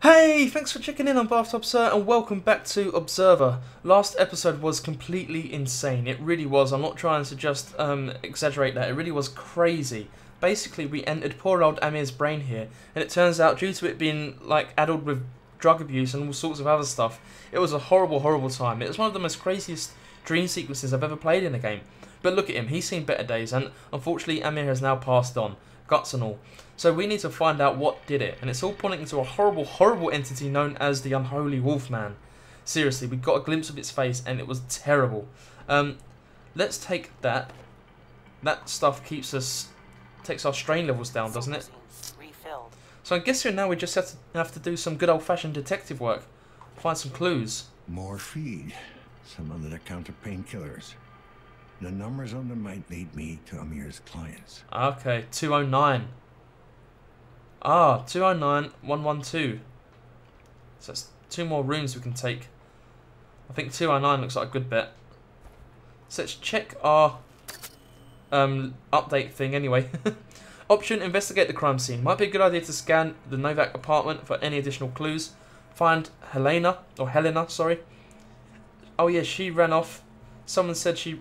Hey, thanks for checking in on Bathtub Sir and welcome back to Observer. Last episode was completely insane. It really was. I'm not trying to just um, exaggerate that. It really was crazy. Basically, we entered poor old Amir's brain here, and it turns out due to it being like addled with drug abuse and all sorts of other stuff, it was a horrible, horrible time. It was one of the most craziest dream sequences I've ever played in a game. But look at him, he's seen better days, and unfortunately, Amir has now passed on, guts and all. So we need to find out what did it, and it's all pointing to a horrible, horrible entity known as the Unholy Wolfman. Seriously, we got a glimpse of its face, and it was terrible. Um, let's take that. That stuff keeps us, takes our strain levels down, doesn't it? So I guess here now we just have to have to do some good old-fashioned detective work, find some clues. More feed. Some of the counter painkillers. The numbers on them might lead me to Amir's clients. Okay, 209. Ah, 209, 112. So that's two more rooms we can take. I think 209 looks like a good bet. So let's check our um, update thing anyway. Option, investigate the crime scene. Might be a good idea to scan the Novak apartment for any additional clues. Find Helena, or Helena, sorry. Oh yeah, she ran off. Someone said she...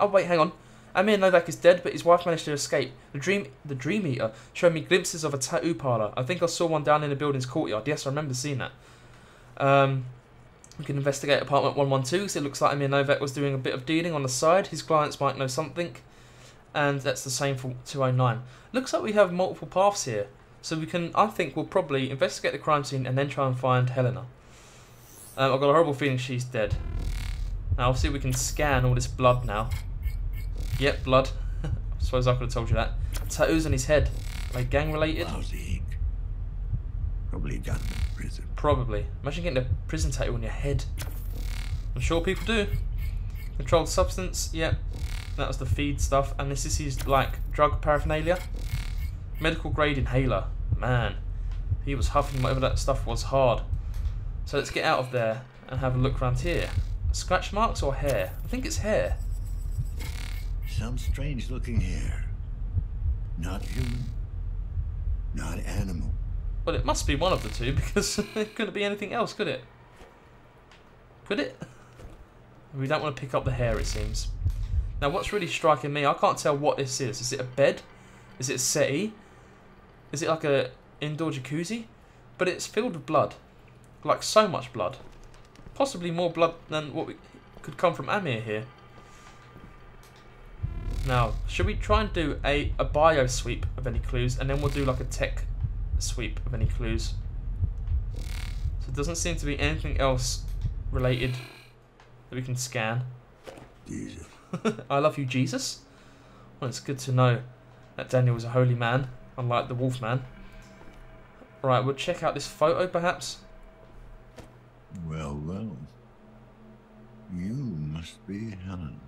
Oh wait, hang on. Amir Novak is dead, but his wife managed to escape. The dream, the Dream Eater, showed me glimpses of a tattoo parlor. I think I saw one down in the building's courtyard. Yes, I remember seeing that. Um, we can investigate apartment 112, because it looks like Amir Novak was doing a bit of dealing on the side. His clients might know something. And that's the same for 209. Looks like we have multiple paths here. So we can, I think we'll probably investigate the crime scene and then try and find Helena. Um, I've got a horrible feeling she's dead. Now, obviously we can scan all this blood now. Yep, blood. I suppose I could have told you that. Tattoos on his head. Are they gang related? Lousy ink. Probably got him in prison. Probably. Imagine getting a prison tattoo on your head. I'm sure people do. Controlled substance, yep. That was the feed stuff. And this is his, like, drug paraphernalia. Medical grade inhaler. Man. He was huffing whatever that stuff was hard. So let's get out of there and have a look around here. Scratch marks or hair? I think it's hair. Some strange looking hair. Not human. Not animal. Well, it must be one of the two because it couldn't be anything else, could it? Could it? We don't want to pick up the hair, it seems. Now, what's really striking me, I can't tell what this is. Is it a bed? Is it a settee? Is it like a indoor jacuzzi? But it's filled with blood. Like so much blood. Possibly more blood than what we, could come from Amir here. Now, should we try and do a, a bio sweep of any clues and then we'll do like a tech sweep of any clues? So it doesn't seem to be anything else related that we can scan. Jesus. I love you, Jesus. Well, it's good to know that Daniel was a holy man, unlike the wolf man. Right, we'll check out this photo perhaps. Well, well. You must be Helen.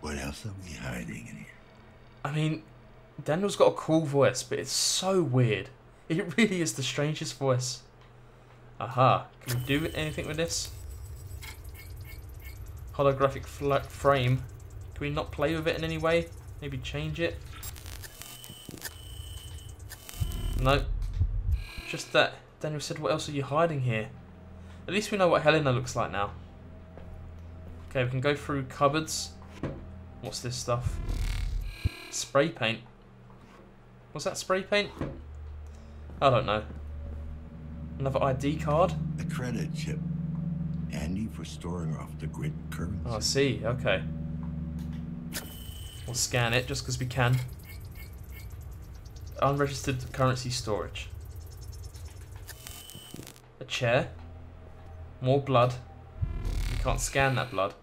What else are we hiding in here? I mean, Daniel's got a cool voice, but it's so weird. It really is the strangest voice. Aha. Can we do anything with this? Holographic frame. Can we not play with it in any way? Maybe change it? No. Just that Daniel said, what else are you hiding here? At least we know what Helena looks like now. Okay, we can go through cupboards. What's this stuff? Spray paint. What's that spray paint? I don't know. Another ID card? A credit chip. Handy for storing off the grid currency. Oh, I see. Okay. We'll scan it just because we can. Unregistered currency storage. A chair. More blood. We can't scan that blood.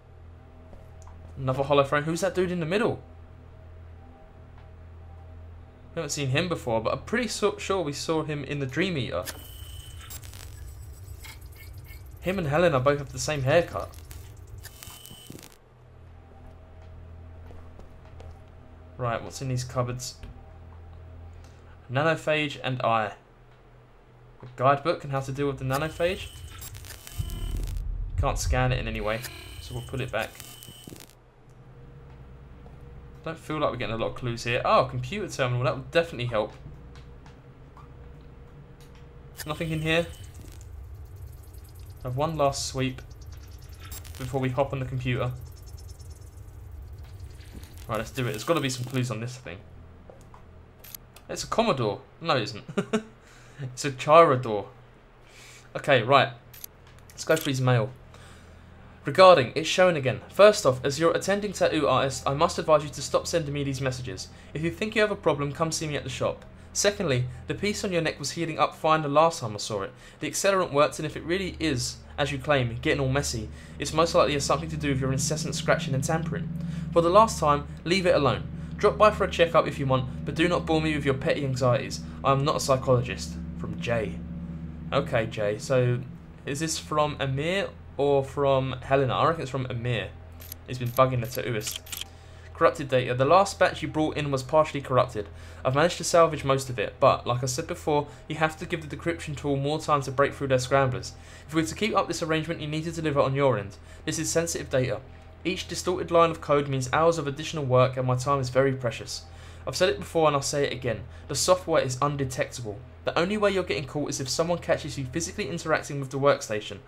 Another hollow frame. Who's that dude in the middle? We haven't seen him before, but I'm pretty so sure we saw him in the Dream Eater. Him and Helena both have the same haircut. Right, what's in these cupboards? Nanophage and I. A guidebook on how to deal with the nanophage. Can't scan it in any way, so we'll put it back. Don't feel like we're getting a lot of clues here. Oh, computer terminal, that would definitely help. Nothing in here. Have one last sweep before we hop on the computer. Right, let's do it. There's got to be some clues on this thing. It's a Commodore. No, it isn't. it's a Chirador. Okay, right. Let's go for his mail. Regarding, it's showing again. First off, as you're attending tattoo artist, I must advise you to stop sending me these messages. If you think you have a problem, come see me at the shop. Secondly, the piece on your neck was healing up fine the last time I saw it. The accelerant worked, and if it really is, as you claim, getting all messy, it's most likely has something to do with your incessant scratching and tampering. For the last time, leave it alone. Drop by for a checkup if you want, but do not bore me with your petty anxieties. I am not a psychologist. From Jay. Okay, Jay. So, is this from Amir or from Helena? I reckon it's from Amir. He's been bugging the tattooist. Corrupted data. The last batch you brought in was partially corrupted. I've managed to salvage most of it, but, like I said before, you have to give the decryption tool more time to break through their scramblers. If we're to keep up this arrangement, you need to deliver on your end. This is sensitive data. Each distorted line of code means hours of additional work, and my time is very precious. I've said it before and I'll say it again. The software is undetectable. The only way you're getting caught is if someone catches you physically interacting with the workstation.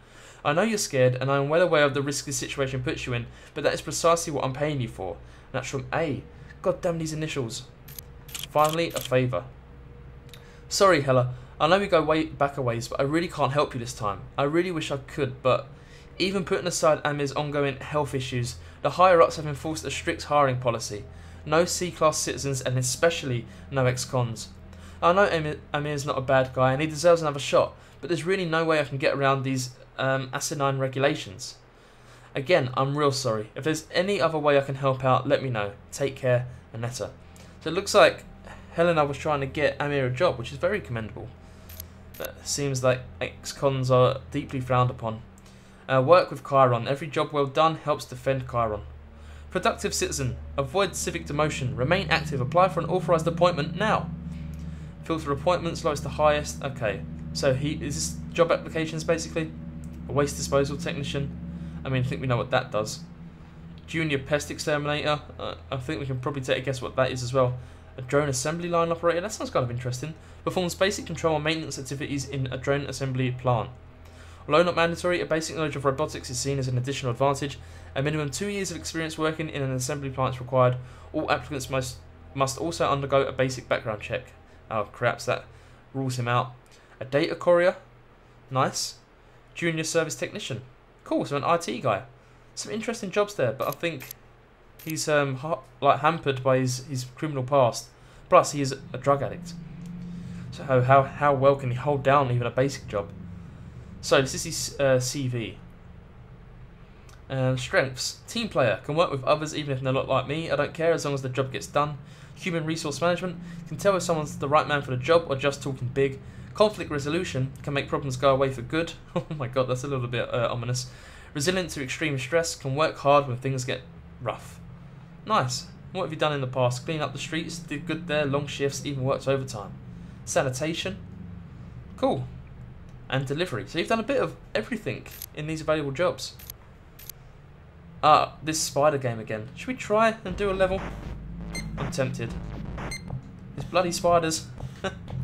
I know you're scared, and I am well aware of the risk this situation puts you in, but that is precisely what I'm paying you for. And that's from A. God damn these initials. Finally, a favour. Sorry, Hella. I know we go way back a ways, but I really can't help you this time. I really wish I could, but even putting aside Amir's ongoing health issues, the higher ups have enforced a strict hiring policy. No C class citizens, and especially no ex cons. I know Amir, Amir's not a bad guy and he deserves another shot, but there's really no way I can get around these um, asinine regulations. Again, I'm real sorry. If there's any other way I can help out, let me know. Take care, Anetta. So it looks like Helena was trying to get Amir a job, which is very commendable. But it seems like ex-cons are deeply frowned upon. Uh, work with Chiron. Every job well done helps defend Chiron. Productive citizen. Avoid civic demotion. Remain active. Apply for an authorized appointment now. Filter appointments, lowest to highest. Okay. So he is this job applications basically? A waste disposal technician. I mean, I think we know what that does. Junior pest exterminator. Uh, I think we can probably take a guess what that is as well. A drone assembly line operator. That sounds kind of interesting. Performs basic control and maintenance activities in a drone assembly plant. Although not mandatory, a basic knowledge of robotics is seen as an additional advantage. A minimum two years of experience working in an assembly plant is required. All applicants must must also undergo a basic background check. Oh, craps, that rules him out. A data courier. Nice. Junior service technician. Cool, so an IT guy. Some interesting jobs there, but I think he's um ha like hampered by his, his criminal past. Plus, he is a drug addict. So how, how, how well can he hold down even a basic job? So this is his uh, CV. Um, strengths. Team player. Can work with others even if they're not like me. I don't care as long as the job gets done. Human resource management. Can tell if someone's the right man for the job or just talking big. Conflict resolution. Can make problems go away for good. oh my god, that's a little bit uh, ominous. Resilient to extreme stress. Can work hard when things get rough. Nice. What have you done in the past? Clean up the streets. Did good there. Long shifts. Even worked overtime. Sanitation. Cool. And delivery. So you've done a bit of everything in these available jobs. Ah, this spider game again. Should we try and do a level? I'm tempted. These bloody spiders.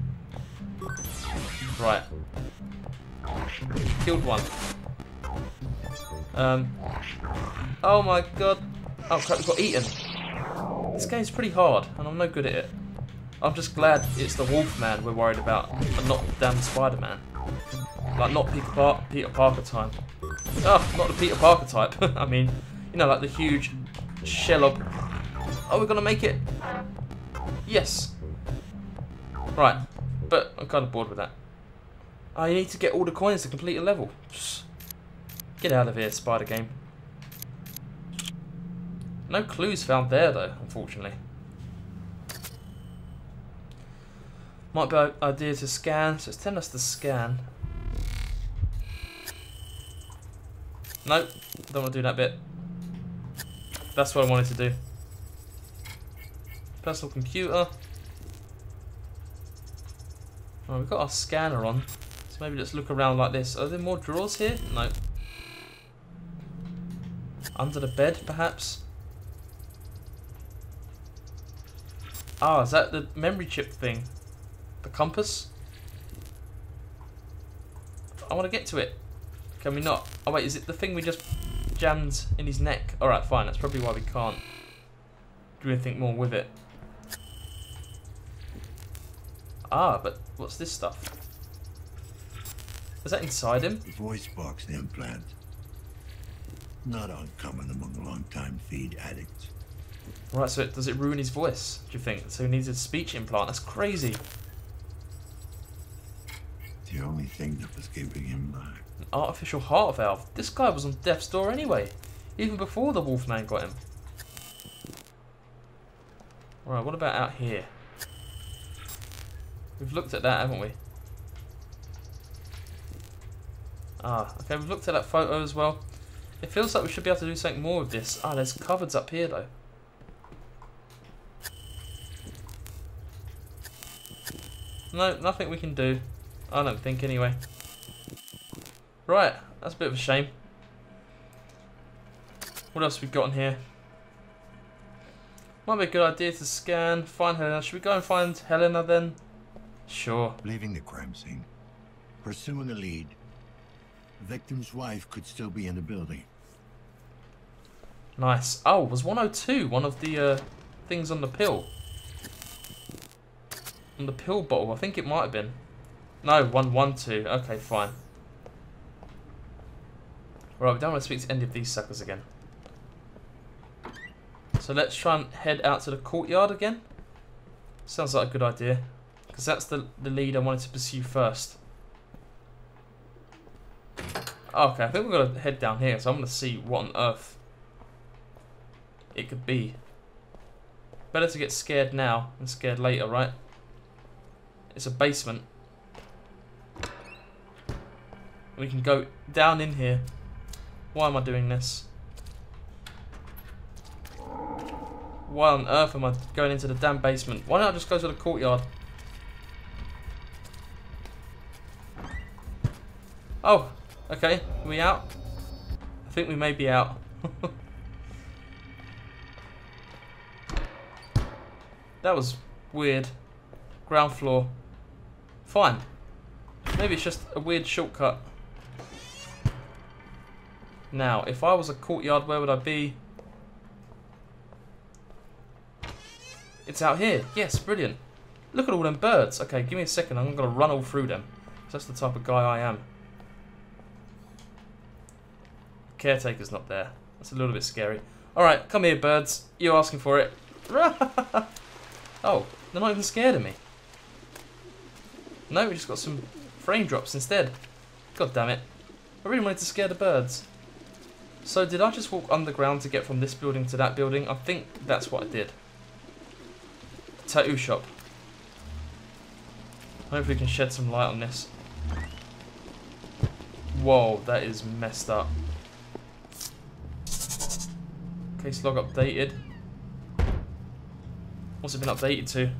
right. Killed one. Um. Oh my god. Oh crap, got eaten. This game's pretty hard, and I'm no good at it. I'm just glad it's the Wolfman we're worried about, and not the damn Spider-Man. Like, not Peter, Par Peter Parker time. Oh, not the Peter Parker type. I mean, you know, like the huge shell of... Oh, we're to make it. Yes. Right. But I'm kind of bored with that. I need to get all the coins to complete a level. Get out of here, spider game. No clues found there, though, unfortunately. Might be an idea to scan, so it's telling us to scan. Nope, don't want to do that bit. That's what I wanted to do. Personal computer. Oh, we've got our scanner on. So maybe let's look around like this. Are there more drawers here? No. Under the bed, perhaps? Ah, is that the memory chip thing? The compass? I want to get to it. Can we not? Oh wait, is it the thing we just jammed in his neck? Alright, fine. That's probably why we can't do anything more with it. Ah, but what's this stuff? Is that inside him? The Voice box implant. Not uncommon among long-time feed addicts. Right, so it, does it ruin his voice, do you think? So he needs a speech implant? That's crazy. The only thing that was keeping him back. An artificial heart valve. This guy was on death's door anyway. Even before the Wolfman got him. Right, what about out here? We've looked at that, haven't we? Ah, okay, we've looked at that photo as well. It feels like we should be able to do something more with this. Ah, there's cupboards up here though. No, nothing we can do. I don't think anyway. Right, that's a bit of a shame. What else we got in here? Might be a good idea to scan, find Helena. Should we go and find Helena then? Sure. Leaving the crime scene. Pursuing a lead. Victim's wife could still be in the building. Nice. Oh, was 102 one of the uh, things on the pill? On the pill bottle, I think it might have been. No, 112. Okay, fine. Right, we don't want to speak to any of these suckers again. So let's try and head out to the courtyard again. Sounds like a good idea. Because that's the, the lead I wanted to pursue first. Okay, I think we've got to head down here, so I'm going to see what on earth it could be. Better to get scared now than scared later, right? It's a basement. We can go down in here. Why am I doing this? Why on earth am I going into the damn basement? Why don't I just go to the courtyard? Oh, okay. Are we out? I think we may be out. that was weird. Ground floor. Fine. Maybe it's just a weird shortcut. Now, if I was a courtyard, where would I be? It's out here. Yes, brilliant. Look at all them birds. Okay, give me a second. I'm going to run all through them. That's the type of guy I am. Caretaker's not there. That's a little bit scary. Alright, come here, birds. You're asking for it. oh, they're not even scared of me. No, we just got some frame drops instead. God damn it. I really wanted to scare the birds. So did I just walk underground to get from this building to that building? I think that's what I did. Tattoo shop. Hopefully we can shed some light on this. Whoa, that is messed up. Case log updated. What's it been updated to?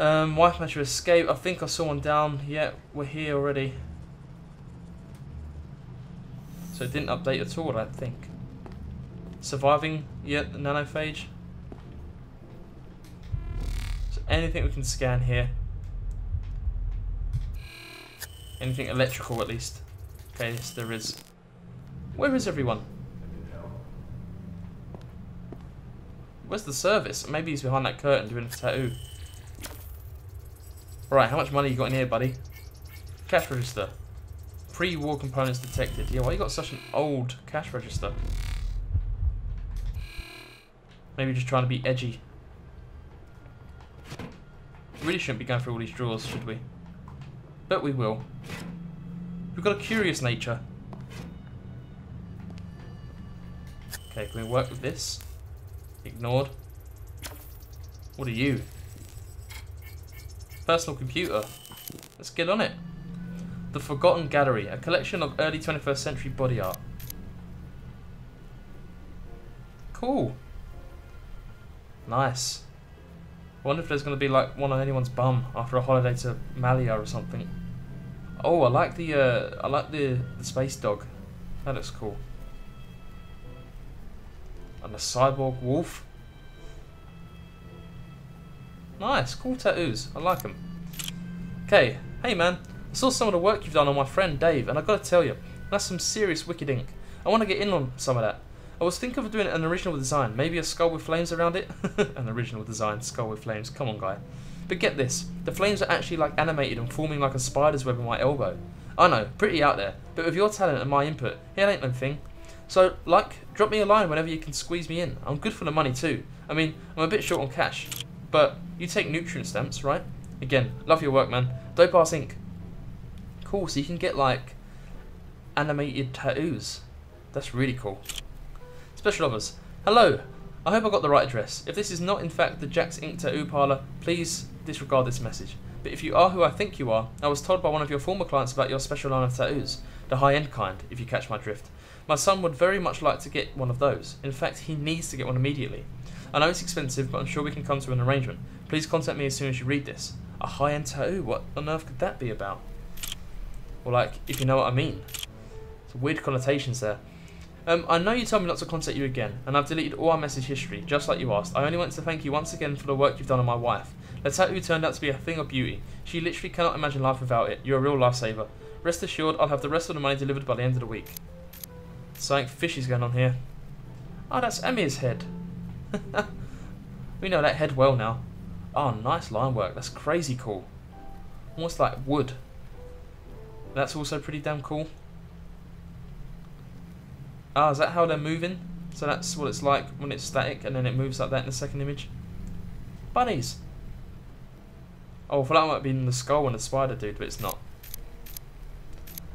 Um, wife measure escape. I think I saw one down. Yeah, we're here already. So it didn't update at all, I think. Surviving yet, the nanophage. So anything we can scan here. Anything electrical at least. Okay, yes there is. Where is everyone? Where's the service? Maybe he's behind that curtain doing a tattoo. Right, how much money you got in here, buddy? Cash register. Pre-war components detected. Yeah, why you got such an old cash register? Maybe just trying to be edgy. Really shouldn't be going through all these drawers, should we? But we will. We've got a curious nature. Okay, can we work with this? Ignored. What are you? personal computer. Let's get on it. The Forgotten Gallery, a collection of early 21st century body art. Cool. Nice. Wonder if there's going to be like one on anyone's bum after a holiday to Malia or something. Oh, I like the uh, I like the, the space dog. That looks cool. And a cyborg wolf. Nice, cool tattoos. I like them. Okay, hey man, I saw some of the work you've done on my friend Dave, and I gotta tell you, that's some serious wicked ink. I want to get in on some of that. I was thinking of doing an original design, maybe a skull with flames around it. an original design, skull with flames. Come on, guy. But get this, the flames are actually like animated and forming like a spider's web on my elbow. I know, pretty out there, but with your talent and my input, it ain't no thing. So, like, drop me a line whenever you can squeeze me in. I'm good for the money too. I mean, I'm a bit short on cash, but you take nutrient stamps, right? Again, love your work, man. Dope ass ink. Cool, so you can get like animated tattoos. That's really cool. Special offers. Hello. I hope I got the right address. If this is not in fact the Jack's Ink Tattoo Parlor, please disregard this message. But if you are who I think you are, I was told by one of your former clients about your special line of tattoos, the high-end kind, if you catch my drift. My son would very much like to get one of those. In fact, he needs to get one immediately. I know it's expensive, but I'm sure we can come to an arrangement. Please contact me as soon as you read this. A high-end tattoo? What on earth could that be about? Or like, if you know what I mean. It's weird connotations there. Um, I know you told me not to contact you again, and I've deleted all our message history, just like you asked. I only want to thank you once again for the work you've done on my wife. The tattoo turned out to be a thing of beauty. She literally cannot imagine life without it. You're a real lifesaver. Rest assured, I'll have the rest of the money delivered by the end of the week. Something fishy's going on here. Oh, that's Amir's head. we know that head well now. Oh, nice line work. That's crazy cool. Almost like wood. That's also pretty damn cool. Ah, is that how they're moving? So that's what it's like when it's static and then it moves like that in the second image? Bunnies! Oh, for that might be in the skull and the spider dude, but it's not.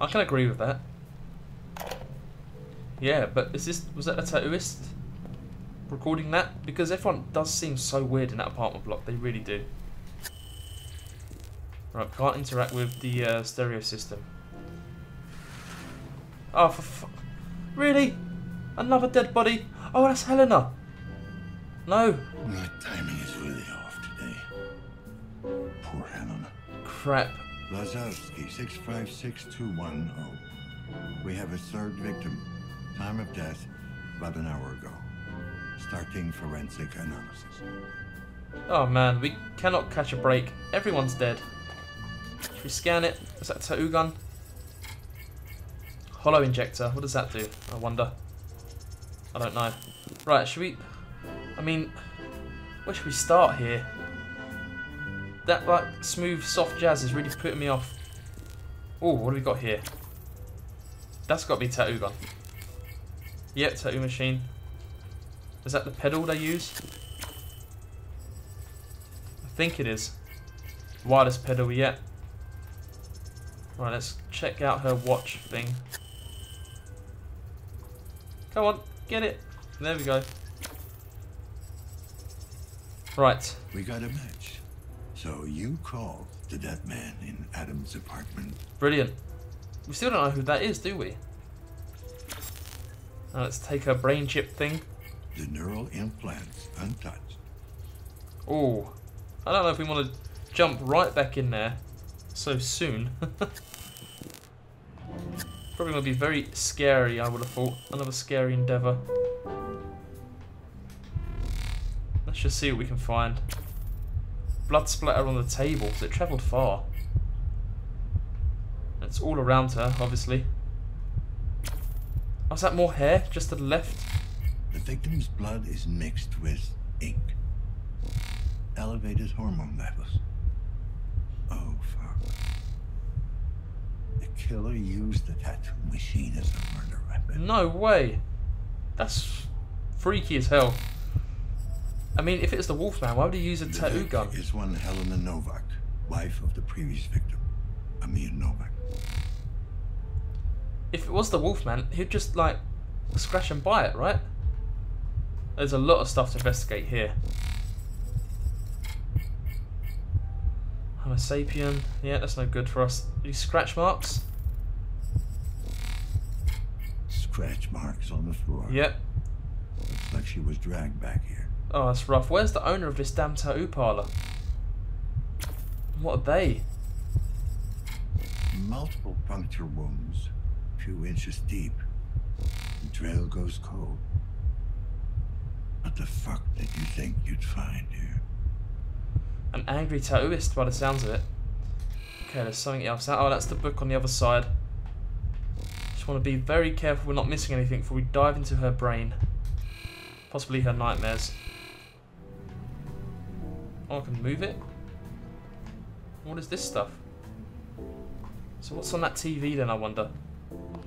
agree with that. Yeah, but is this was that a tattooist recording that? Because everyone does seem so weird in that apartment block. They really do. Right, can't interact with the uh, stereo system. Oh, for fuck. really? Another dead body? Oh, that's Helena. No. My timing is really off today. Poor Helena. Crap. Lazarski, 656210. We have a third victim. Time of death, about an hour ago. Starting forensic analysis. Oh man, we cannot catch a break. Everyone's dead. Should we scan it? Is that a tattoo gun? Hollow injector. What does that do? I wonder. I don't know. Right, should we... I mean, where should we start here? That like smooth, soft jazz is really putting me off. Oh, what have we got here? That's got to be tattoo. Yeah, tattoo machine. Is that the pedal they use? I think it is. Wireless pedal, yeah. Right, let's check out her watch thing. Come on, get it. There we go. Right. We got a match. So you called the dead man in Adam's apartment. Brilliant. We still don't know who that is, do we? Now let's take her brain chip thing. The neural implants untouched. Oh, I don't know if we want to jump right back in there so soon. Probably going to be very scary, I would have thought. Another scary endeavour. Let's just see what we can find. Blood splatter on the table, so it travelled far. It's all around her, obviously. Oh, is that more hair just to the left? The victim's blood is mixed with ink. Elevated hormone levels. Oh, fuck. The killer used the tattoo machine as a murder weapon. No way. That's freaky as hell. I mean, if it's the Wolfman, why would he use a tattoo gun? is one Helena Novak, wife of the previous victim, Amir Novak. if it was the Wolfman, he'd just like scratch and bite, right? There's a lot of stuff to investigate here. Homo sapien. Yeah, that's no good for us. These scratch marks. Scratch marks on the floor. Yep. Looks like she was dragged back here. Oh, that's rough. Where's the owner of this damn tattoo parlor? What are they? Multiple puncture wounds, a few inches deep. The trail goes cold. What the fuck did you think you'd find here? An angry tattooist by the sounds of it. Okay, there's something else. Oh, that's the book on the other side. Just want to be very careful we're not missing anything before we dive into her brain. Possibly her nightmares. Oh, I can move it? What is this stuff? So what's on that TV then, I wonder?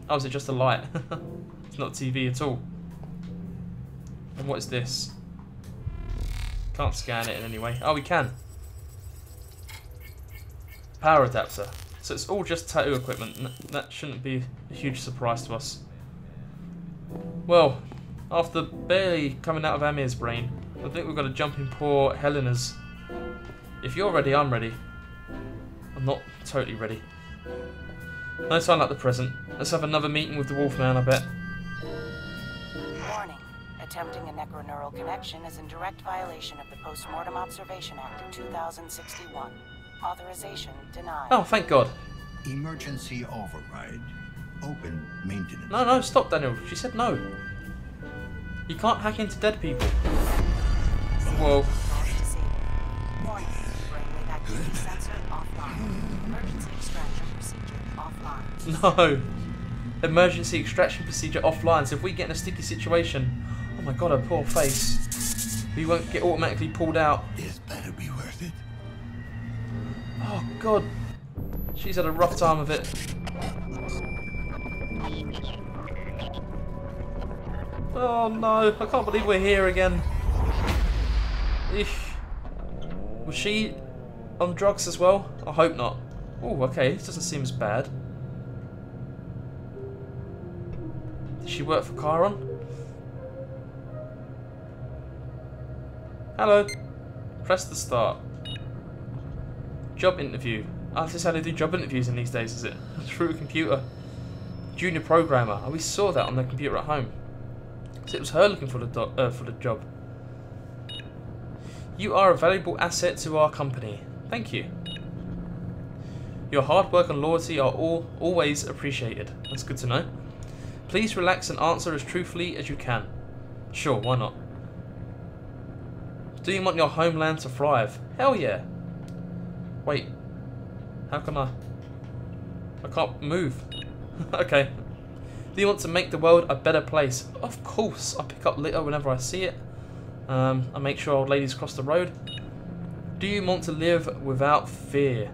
Oh, is it just a light? it's not TV at all. And what is this? Can't scan it in any way. Oh, we can. Power adapter. So it's all just tattoo equipment. That shouldn't be a huge surprise to us. Well, after barely coming out of Amir's brain, I think we've got to jump in poor Helena's. If you're ready, I'm ready. I'm not totally ready. No time like the present. Let's have another meeting with the Wolfman, I bet. Warning. Attempting a necroneural connection is in direct violation of the Postmortem Observation Act of 2061. Authorization denied. Oh, thank God. Emergency override. Open maintenance. No, no, stop, Daniel. She said no. You can't hack into dead people. Whoa. No. Emergency extraction procedure offline. So if we get in a sticky situation, oh my god, her poor face. We won't get automatically pulled out. This better be worth it. Oh god. She's had a rough time of it. Oh no, I can't believe we're here again. Eesh. Was she on drugs as well? I hope not. Oh, okay, this doesn't seem as bad. Did she work for Chiron? Hello. Press the start. Job interview. Oh, this is how they do job interviews in these days, is it? Through a computer. Junior programmer. Oh, we saw that on the computer at home. So it was her looking for the uh, for the job. You are a valuable asset to our company. Thank you. Your hard work and loyalty are all always appreciated. That's good to know. Please relax and answer as truthfully as you can. Sure, why not? Do you want your homeland to thrive? Hell yeah. Wait. How can I? I can't move. okay. Do you want to make the world a better place? Of course. I pick up litter whenever I see it. Um, I make sure old ladies cross the road. Do you want to live without fear?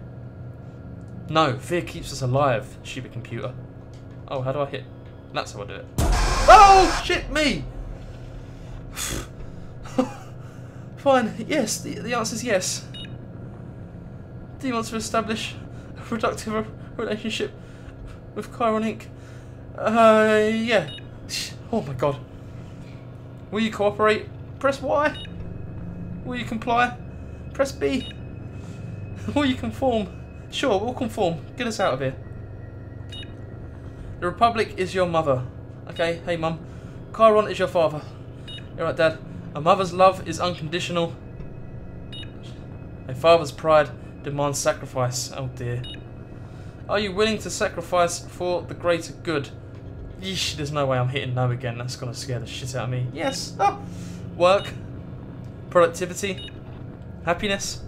No, fear keeps us alive, stupid computer. Oh, how do I hit? That's how I do it. Oh, shit me! Fine, yes, the, the answer is yes. Do you want to establish a productive relationship with Chiron Inc.? Uh, yeah. Oh my god. Will you cooperate? Press Y. Will you comply? Press B. Will you conform? Sure, we'll conform. Get us out of here. The Republic is your mother. Okay, hey mum. Chiron is your father. You're right, Dad. A mother's love is unconditional. A father's pride demands sacrifice. Oh dear. Are you willing to sacrifice for the greater good? Yeesh, there's no way I'm hitting no again. That's gonna scare the shit out of me. Yes. Oh. Work. Productivity. Happiness.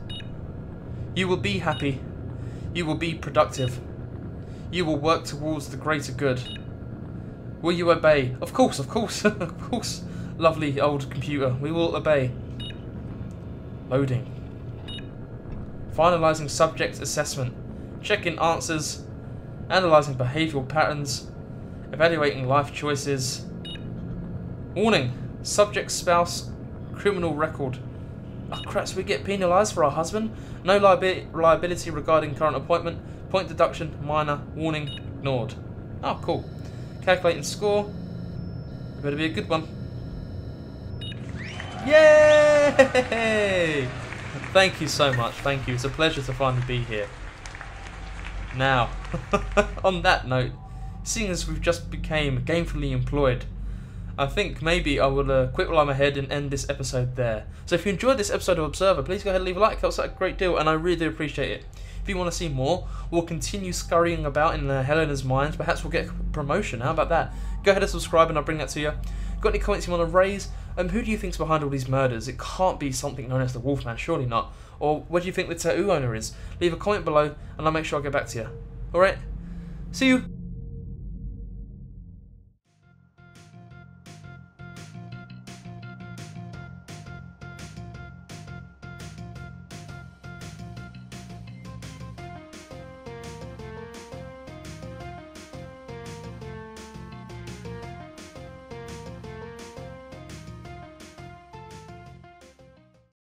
You will be happy. You will be productive. You will work towards the greater good. Will you obey? Of course, of course, of course. Lovely old computer. We will obey. Loading. Finalizing subject assessment. Checking answers. Analyzing behavioral patterns. Evaluating life choices. Warning. Subject spouse. Criminal record. Oh crap, so we get penalised for our husband? No liabi- liability regarding current appointment. Point deduction. Minor. Warning. Ignored. Oh, cool. Calculating score. Better be a good one. Yay! Thank you so much. Thank you. It's a pleasure to finally be here. Now, on that note, seeing as we've just became gainfully employed, I think maybe I will uh, quit while I'm ahead and end this episode there. So if you enjoyed this episode of Observer, please go ahead and leave a like. That's a great deal, and I really do appreciate it. If you want to see more, we'll continue scurrying about in uh, Helena's mind. Perhaps we'll get a promotion. How about that? Go ahead and subscribe, and I'll bring that to you. Got any comments you want to raise? Um, who do you think's behind all these murders? It can't be something known as the Wolfman, surely not. Or what do you think the tattoo owner is? Leave a comment below, and I'll make sure I get back to you. All right. See you.